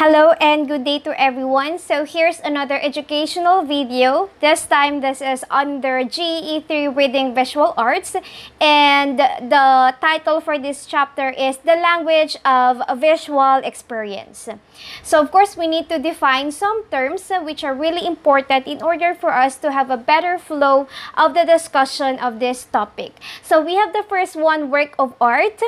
Hello and good day to everyone. So here's another educational video. This time this is under GE3 Reading Visual Arts and the title for this chapter is The Language of Visual Experience. So of course we need to define some terms which are really important in order for us to have a better flow of the discussion of this topic. So we have the first one, work of art.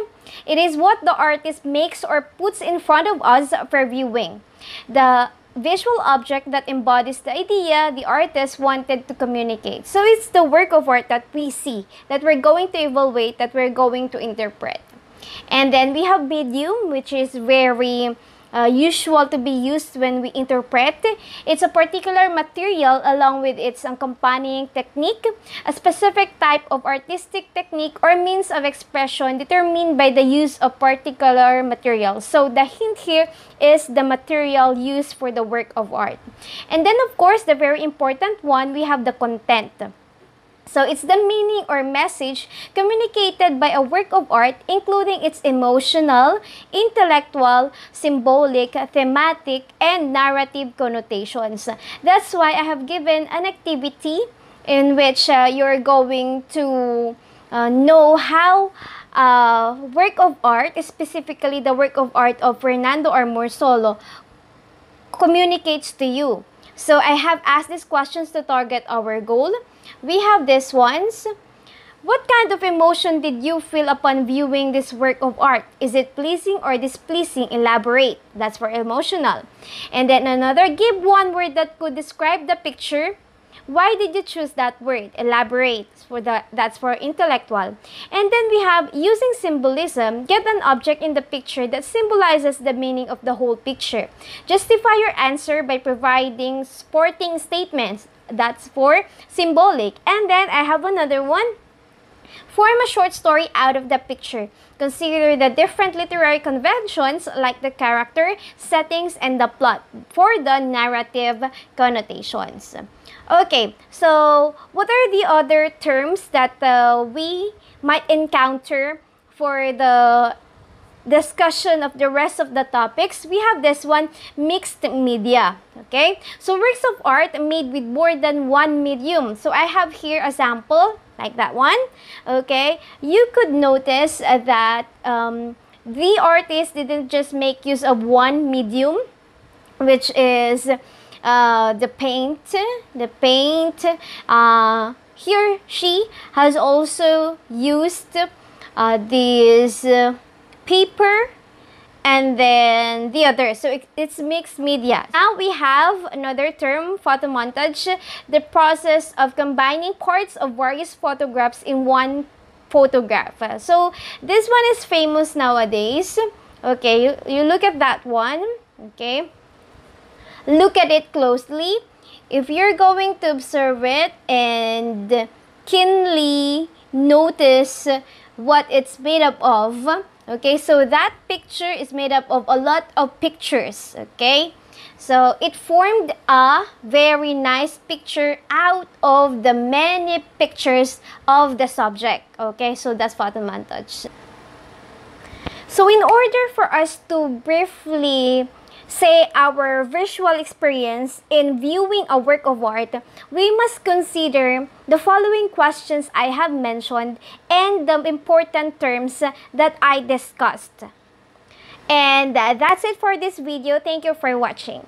It is what the artist makes or puts in front of us for viewing. The visual object that embodies the idea the artist wanted to communicate. So it's the work of art that we see, that we're going to evaluate, that we're going to interpret. And then we have medium, which is very uh, usual to be used when we interpret. It's a particular material along with its accompanying technique, a specific type of artistic technique or means of expression determined by the use of particular material. So the hint here is the material used for the work of art. And then of course, the very important one, we have the content. So it's the meaning or message communicated by a work of art including its emotional, intellectual, symbolic, thematic, and narrative connotations. That's why I have given an activity in which uh, you're going to uh, know how uh, work of art, specifically the work of art of Fernando Amorsolo, communicates to you. So I have asked these questions to target our goal. We have these ones. What kind of emotion did you feel upon viewing this work of art? Is it pleasing or displeasing? Elaborate. That's for emotional. And then another, give one word that could describe the picture why did you choose that word? Elaborate. For the, that's for intellectual. And then we have using symbolism, get an object in the picture that symbolizes the meaning of the whole picture. Justify your answer by providing sporting statements. That's for symbolic. And then I have another one. Form a short story out of the picture. Consider the different literary conventions like the character, settings, and the plot for the narrative connotations. Okay, so what are the other terms that uh, we might encounter for the discussion of the rest of the topics, we have this one, mixed media. Okay, so works of art made with more than one medium. So I have here a sample, like that one. Okay, you could notice that um, the artist didn't just make use of one medium, which is uh, the paint, the paint. Uh, here she has also used uh, this uh, paper and then the other. So it, it's mixed media. Now we have another term, photomontage, the process of combining parts of various photographs in one photograph. So this one is famous nowadays. Okay, you, you look at that one. Okay. Look at it closely. If you're going to observe it and keenly notice what it's made up of, okay, so that picture is made up of a lot of pictures, okay? So it formed a very nice picture out of the many pictures of the subject. Okay, so that's photomontage. So in order for us to briefly say our visual experience in viewing a work of art, we must consider the following questions I have mentioned and the important terms that I discussed. And that's it for this video. Thank you for watching.